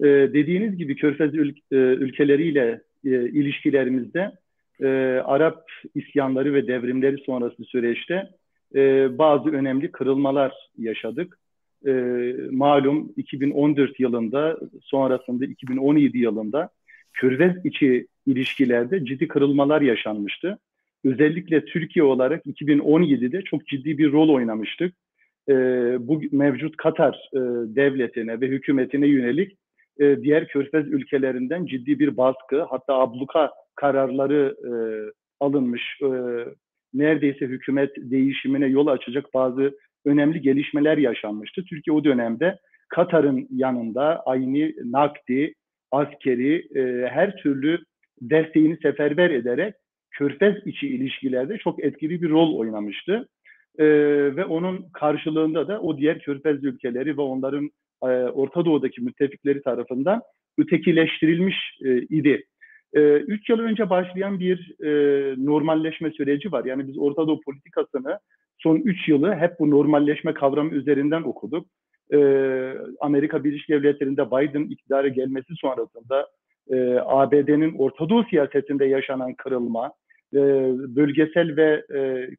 E, dediğiniz gibi Körfez ül e, ülkeleriyle e, ilişkilerimizde e, Arap isyanları ve devrimleri sonrası süreçte e, bazı önemli kırılmalar yaşadık. E, malum 2014 yılında sonrasında 2017 yılında Körfez içi ilişkilerde ciddi kırılmalar yaşanmıştı. Özellikle Türkiye olarak 2017'de çok ciddi bir rol oynamıştık. E, bu mevcut Katar e, devletine ve hükümetine yönelik e, diğer körfez ülkelerinden ciddi bir baskı hatta abluka kararları e, alınmış. E, neredeyse hükümet değişimine yol açacak bazı önemli gelişmeler yaşanmıştı. Türkiye o dönemde Katar'ın yanında aynı nakdi, askeri e, her türlü desteğini seferber ederek Körfez içi ilişkilerde çok etkili bir rol oynamıştı. E, ve onun karşılığında da o diğer Körfez ülkeleri ve onların e, Orta Doğu'daki müttefikleri tarafından ötekileştirilmiş e, idi. E, üç yıl önce başlayan bir normalleşme süreci var. Yani biz Orta Doğu politikasını son üç yılı hep bu normalleşme kavramı üzerinden okuduk. Amerika Birleşik Devletleri'nde Biden iktidara gelmesi sonrasında ABD'nin Orta Doğu siyasetinde yaşanan kırılma, bölgesel ve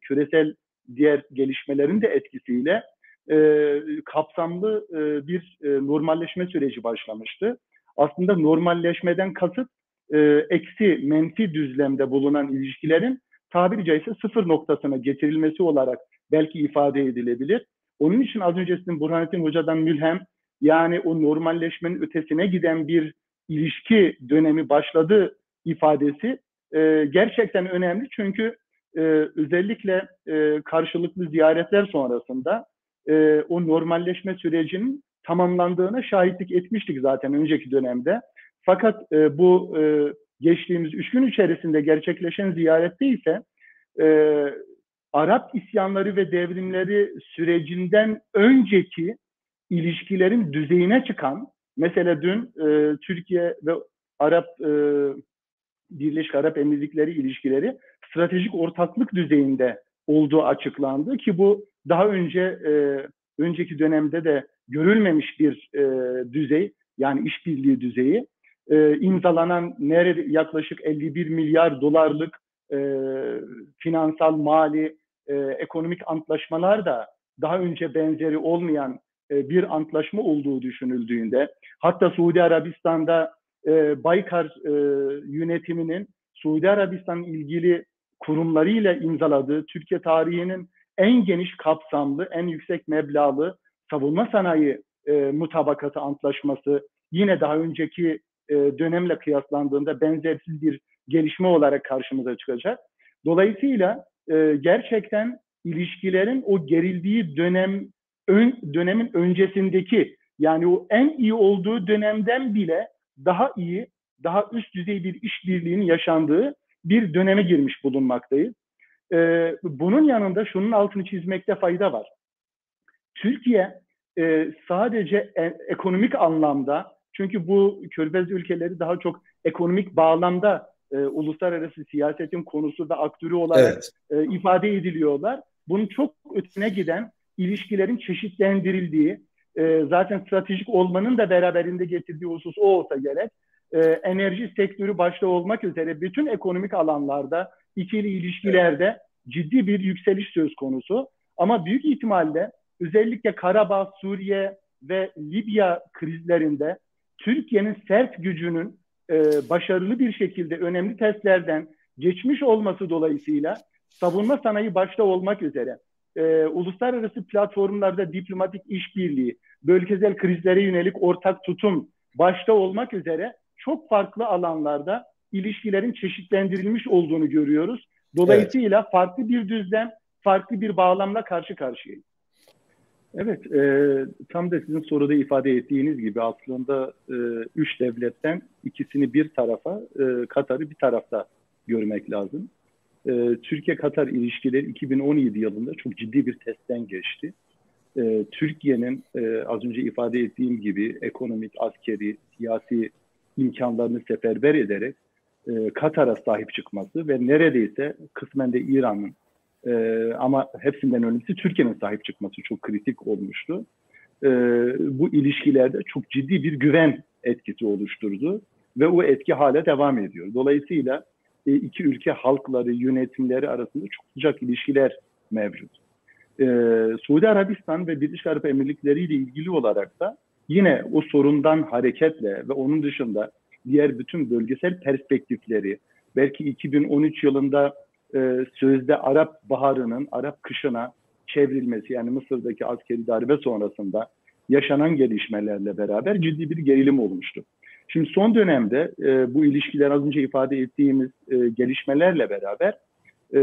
küresel diğer gelişmelerin de etkisiyle e, kapsamlı e, bir e, normalleşme süreci başlamıştı. Aslında normalleşmeden kasıt e, eksi, menfi düzlemde bulunan ilişkilerin tabiri caizse sıfır noktasına getirilmesi olarak belki ifade edilebilir. Onun için az önce sizin Burhanettin Hoca'dan mülhem yani o normalleşmenin ötesine giden bir ilişki dönemi başladı ifadesi e, gerçekten önemli. Çünkü e, özellikle e, karşılıklı ziyaretler sonrasında e, o normalleşme sürecinin tamamlandığına şahitlik etmiştik zaten önceki dönemde. Fakat e, bu e, geçtiğimiz üç gün içerisinde gerçekleşen ziyarette ise e, Arap isyanları ve devrimleri sürecinden önceki ilişkilerin düzeyine çıkan, mesela dün e, Türkiye ve Arap e, Birleşik Arap Emirlikleri ilişkileri stratejik ortaklık düzeyinde olduğu açıklandı ki bu daha önce e, önceki dönemde de görülmemiş bir e, düzey yani işbirliği düzeyi e, imzalanan nerede yaklaşık 51 milyar dolarlık e, finansal mali e, ekonomik antlaşmalar da daha önce benzeri olmayan e, bir antlaşma olduğu düşünüldüğünde hatta Suudi Arabistan'da e, Baykar e, yönetiminin Suudi Arabistan ilgili kurumlarıyla imzaladığı Türkiye tarihinin en geniş kapsamlı, en yüksek meblağlı savunma sanayi e, mutabakatı antlaşması yine daha önceki e, dönemle kıyaslandığında benzersiz bir gelişme olarak karşımıza çıkacak. Dolayısıyla e, gerçekten ilişkilerin o gerildiği dönem ön, dönemin öncesindeki yani o en iyi olduğu dönemden bile daha iyi, daha üst düzey bir işbirliğinin yaşandığı bir döneme girmiş bulunmaktayız. Ee, bunun yanında şunun altını çizmekte fayda var. Türkiye e, sadece e, ekonomik anlamda çünkü bu körfez ülkeleri daha çok ekonomik bağlamda e, uluslararası siyasetin konusu ve aktörü olarak evet. e, ifade ediliyorlar. Bunun çok ötesine giden ilişkilerin çeşitlendirildiği, e, zaten stratejik olmanın da beraberinde getirdiği husus o olsa gerek. E, enerji sektörü başta olmak üzere bütün ekonomik alanlarda, ikili ilişkilerde ciddi bir yükseliş söz konusu. Ama büyük ihtimalle özellikle Karabağ, Suriye ve Libya krizlerinde Türkiye'nin sert gücünün e, başarılı bir şekilde önemli testlerden geçmiş olması dolayısıyla savunma sanayi başta olmak üzere e, uluslararası platformlarda diplomatik işbirliği, bölgesel krizlere yönelik ortak tutum başta olmak üzere çok farklı alanlarda ilişkilerin çeşitlendirilmiş olduğunu görüyoruz. Dolayısıyla evet. farklı bir düzlem, farklı bir bağlamla karşı karşıyayız. Evet, e, tam da sizin soruda ifade ettiğiniz gibi aslında e, üç devletten ikisini bir tarafa, e, Katar'ı bir tarafta görmek lazım. E, Türkiye-Katar ilişkileri 2017 yılında çok ciddi bir testten geçti. E, Türkiye'nin e, az önce ifade ettiğim gibi ekonomik, askeri, siyasi imkanlarını seferber ederek e, Katar'a sahip çıkması ve neredeyse kısmen de İran'ın e, ama hepsinden önemlisi Türkiye'nin sahip çıkması çok kritik olmuştu. E, bu ilişkilerde çok ciddi bir güven etkisi oluşturdu ve o etki hala devam ediyor. Dolayısıyla e, iki ülke halkları, yönetimleri arasında çok sıcak ilişkiler mevcut. E, Suudi Arabistan ve Birleşik Arap Emirlikleri ile ilgili olarak da yine o sorundan hareketle ve onun dışında diğer bütün bölgesel perspektifleri, belki 2013 yılında e, sözde Arap Baharı'nın Arap kışına çevrilmesi yani Mısır'daki askeri darbe sonrasında yaşanan gelişmelerle beraber ciddi bir gerilim olmuştu. Şimdi son dönemde e, bu ilişkiler az önce ifade ettiğimiz e, gelişmelerle beraber e,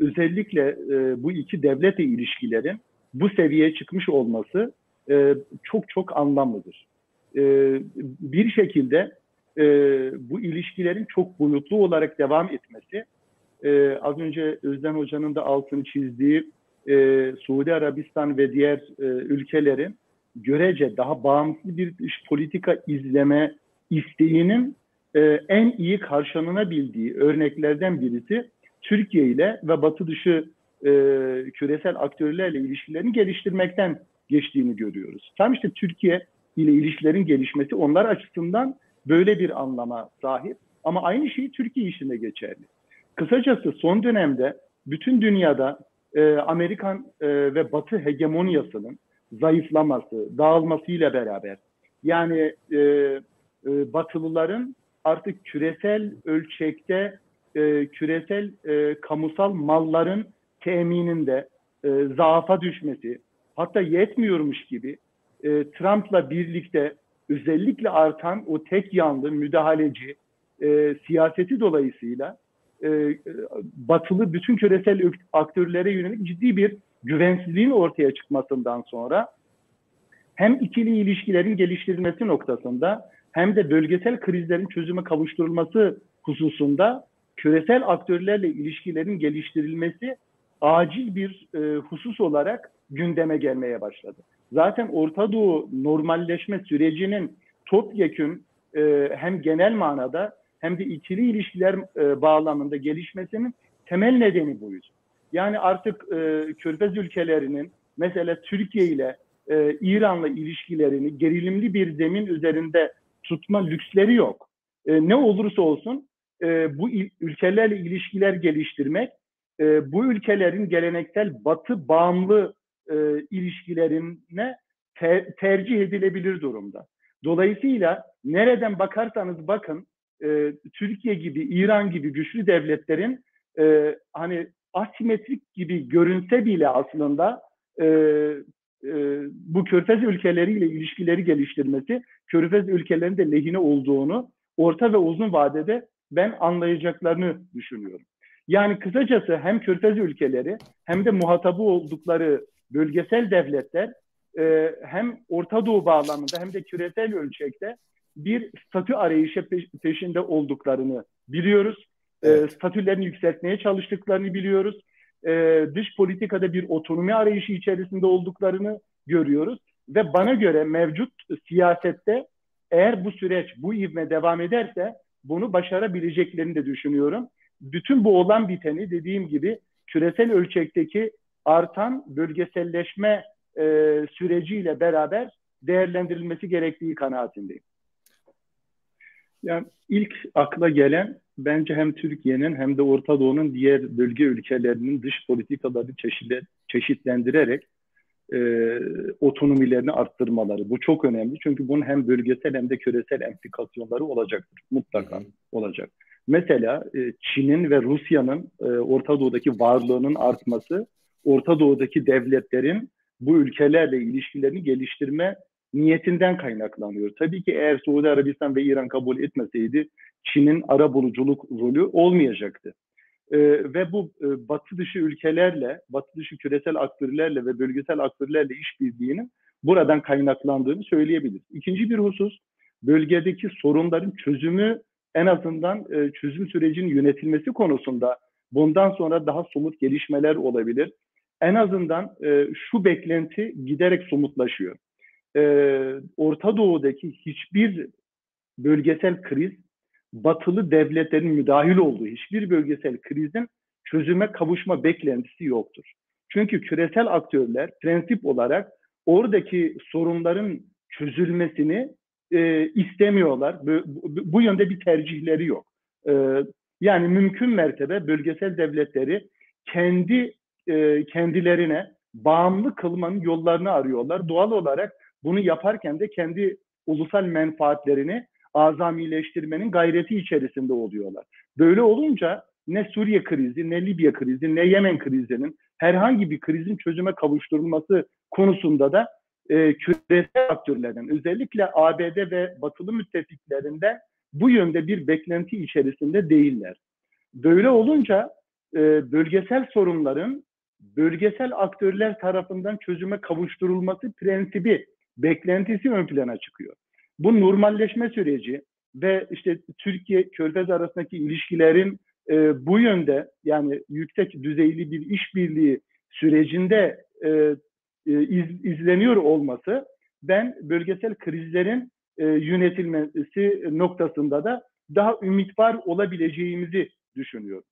özellikle e, bu iki devlete ilişkilerin bu seviyeye çıkmış olması e, çok çok anlamlıdır. E, bir şekilde e, bu ilişkilerin çok boyutlu olarak devam etmesi, e, az önce Özden Hoca'nın da altını çizdiği e, Suudi Arabistan ve diğer e, ülkelerin görece daha bağımsız bir dış politika izleme isteğinin e, en iyi karşılanabildiği örneklerden birisi Türkiye ile ve batı dışı e, küresel aktörlerle ilişkilerini geliştirmekten geçtiğini görüyoruz. Tam işte Türkiye ile ilişkilerin gelişmesi onlar açısından böyle bir anlama sahip ama aynı şey Türkiye işinde geçerli. Kısacası son dönemde bütün dünyada e, Amerikan e, ve Batı hegemonyasının zayıflaması, dağılmasıyla beraber yani e, e, Batılıların artık küresel ölçekte e, küresel e, kamusal malların temininde e, zaafa düşmesi, hatta yetmiyormuş gibi e, Trump'la birlikte özellikle artan o tek yanlı müdahaleci e, siyaseti dolayısıyla e, batılı bütün küresel aktörlere yönelik ciddi bir güvensizliğin ortaya çıkmasından sonra hem ikili ilişkilerin geliştirilmesi noktasında hem de bölgesel krizlerin çözüme kavuşturulması hususunda küresel aktörlerle ilişkilerin geliştirilmesi acil bir e, husus olarak gündeme gelmeye başladı. Zaten Orta Doğu normalleşme sürecinin topyekün e, hem genel manada hem de ikili ilişkiler e, bağlamında gelişmesinin temel nedeni buydu. Yani artık e, Körfez ülkelerinin mesela Türkiye ile e, İran'la ilişkilerini gerilimli bir zemin üzerinde tutma lüksleri yok. E, ne olursa olsun e, bu ülkelerle ilişkiler geliştirmek e, bu ülkelerin geleneksel batı bağımlı e, ilişkilerine te- tercih edilebilir durumda. Dolayısıyla nereden bakarsanız bakın e, Türkiye gibi, İran gibi güçlü devletlerin e, hani asimetrik gibi görünse bile aslında e, e, bu körfez ülkeleriyle ilişkileri geliştirmesi körfez ülkelerinin de lehine olduğunu orta ve uzun vadede ben anlayacaklarını düşünüyorum. Yani kısacası hem körfez ülkeleri hem de muhatabı oldukları bölgesel devletler e, hem Orta Doğu bağlamında hem de küresel ölçekte bir statü arayışı peşinde olduklarını biliyoruz. E, evet. E, statülerini yükseltmeye çalıştıklarını biliyoruz. E, dış politikada bir otonomi arayışı içerisinde olduklarını görüyoruz. Ve bana göre mevcut siyasette eğer bu süreç, bu ivme devam ederse bunu başarabileceklerini de düşünüyorum. Bütün bu olan biteni dediğim gibi küresel ölçekteki artan bölgeselleşme e, süreciyle beraber değerlendirilmesi gerektiği kanaatindeyim. Yani ilk akla gelen bence hem Türkiye'nin hem de Orta Doğu'nun diğer bölge ülkelerinin dış politikaları çeşitlendirerek e, otonomilerini arttırmaları. Bu çok önemli çünkü bunun hem bölgesel hem de küresel implikasyonları olacaktır. Mutlaka hı. olacak. Mesela e, Çin'in ve Rusya'nın e, Orta Doğu'daki varlığının artması, Orta Doğu'daki devletlerin bu ülkelerle ilişkilerini geliştirme niyetinden kaynaklanıyor. Tabii ki eğer Suudi Arabistan ve İran kabul etmeseydi Çin'in ara buluculuk rolü olmayacaktı. Ee, ve bu e, batı dışı ülkelerle, batı dışı küresel aktörlerle ve bölgesel aktörlerle işbirliğinin buradan kaynaklandığını söyleyebiliriz. İkinci bir husus, bölgedeki sorunların çözümü en azından e, çözüm sürecinin yönetilmesi konusunda bundan sonra daha somut gelişmeler olabilir. En azından e, şu beklenti giderek somutlaşıyor e, Orta Doğu'daki hiçbir bölgesel kriz batılı devletlerin müdahil olduğu hiçbir bölgesel krizin çözüme kavuşma beklentisi yoktur. Çünkü küresel aktörler prensip olarak oradaki sorunların çözülmesini e, istemiyorlar. Bu, bu, bu yönde bir tercihleri yok. E, yani mümkün mertebe bölgesel devletleri kendi e, kendilerine bağımlı kılmanın yollarını arıyorlar. Doğal olarak bunu yaparken de kendi ulusal menfaatlerini azamileştirmenin gayreti içerisinde oluyorlar. Böyle olunca ne Suriye krizi, ne Libya krizi, ne Yemen krizinin herhangi bir krizin çözüme kavuşturulması konusunda da e, küresel aktörlerin özellikle ABD ve batılı müttefiklerinde bu yönde bir beklenti içerisinde değiller. Böyle olunca e, bölgesel sorunların bölgesel aktörler tarafından çözüme kavuşturulması prensibi, beklentisi ön plana çıkıyor. Bu normalleşme süreci ve işte Türkiye Körfez arasındaki ilişkilerin e, bu yönde yani yüksek düzeyli bir işbirliği sürecinde e, e, iz, izleniyor olması ben bölgesel krizlerin e, yönetilmesi noktasında da daha ümit var olabileceğimizi düşünüyorum.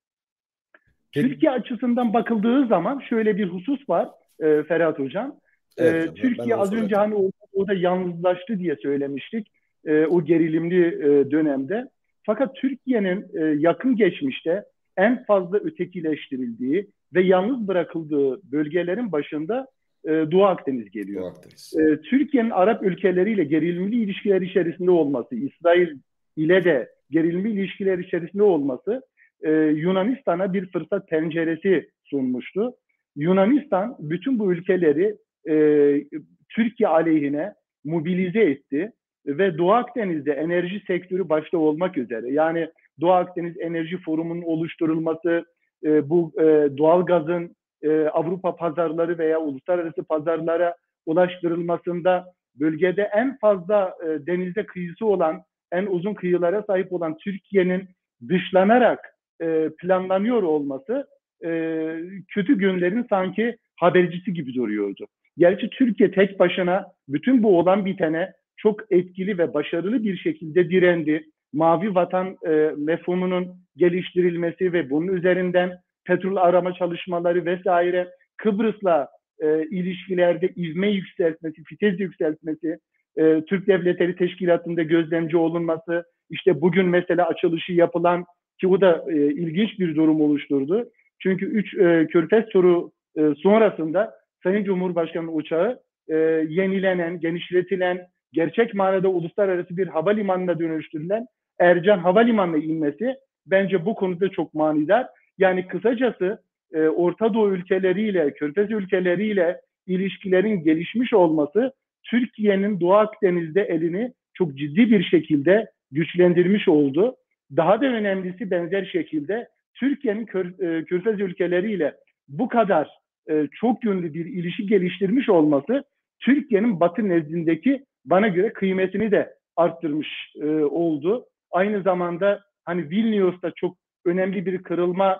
Peki. Türkiye açısından bakıldığı zaman şöyle bir husus var e, Ferhat Hocam. E, evet, Türkiye az önce hani o, o da yalnızlaştı diye söylemiştik e, o gerilimli e, dönemde. Fakat Türkiye'nin e, yakın geçmişte en fazla ötekileştirildiği ve yalnız bırakıldığı bölgelerin başında e, Doğu Akdeniz geliyor. Doğu Akdeniz. E, Türkiye'nin Arap ülkeleriyle gerilimli ilişkiler içerisinde olması, İsrail ile de gerilimli ilişkiler içerisinde olması e, Yunanistan'a bir fırsat penceresi sunmuştu. Yunanistan bütün bu ülkeleri e, Türkiye aleyhine mobilize etti ve Doğu Akdeniz'de enerji sektörü başta olmak üzere yani Doğu Akdeniz Enerji Forumu'nun oluşturulması, e, bu e, doğal gazın e, Avrupa pazarları veya uluslararası pazarlara ulaştırılmasında bölgede en fazla e, denizde kıyısı olan, en uzun kıyılara sahip olan Türkiye'nin dışlanarak e, planlanıyor olması e, kötü günlerin sanki habercisi gibi duruyordu. Gerçi Türkiye tek başına bütün bu olan bitene çok etkili ve başarılı bir şekilde direndi. Mavi vatan e, mefhumunun geliştirilmesi ve bunun üzerinden petrol arama çalışmaları vesaire Kıbrıs'la e, ilişkilerde ivme yükseltmesi, fites yükseltmesi, e, Türk Devletleri Teşkilatı'nda gözlemci olunması, işte bugün mesela açılışı yapılan ki bu da e, ilginç bir durum oluşturdu. Çünkü üç e, Körfez turu e, sonrasında Sayın Cumhurbaşkanı uçağı e, yenilenen, genişletilen, gerçek manada uluslararası bir havalimanına dönüştürülen Ercan Havalimanı'na inmesi bence bu konuda çok manidar. Yani kısacası e, Orta Doğu ülkeleriyle, Körfez ülkeleriyle ilişkilerin gelişmiş olması Türkiye'nin Doğu Akdeniz'de elini çok ciddi bir şekilde güçlendirmiş oldu. Daha da önemlisi benzer şekilde Türkiye'nin Kör, e, Körfez ülkeleriyle bu kadar e, çok yönlü bir ilişki geliştirmiş olması Türkiye'nin Batı nezdindeki bana göre kıymetini de arttırmış e, oldu. Aynı zamanda hani Vilnius'ta çok önemli bir kırılma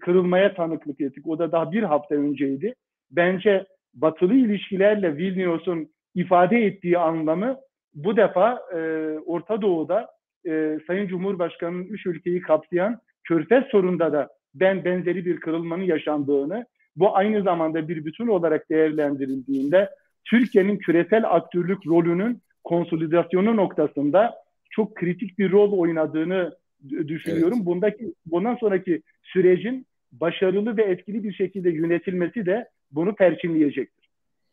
kırılmaya tanıklık ettik. O da daha bir hafta önceydi. Bence batılı ilişkilerle Vilnius'un ifade ettiği anlamı bu defa e, Orta Doğu'da e, Sayın Cumhurbaşkanı'nın üç ülkeyi kapsayan Körfez sorunda da ben benzeri bir kırılmanın yaşandığını, bu aynı zamanda bir bütün olarak değerlendirildiğinde Türkiye'nin küresel aktörlük rolünün konsolidasyonu noktasında çok kritik bir rol oynadığını düşünüyorum. Evet. Bundaki bundan sonraki sürecin başarılı ve etkili bir şekilde yönetilmesi de bunu perçinleyecektir.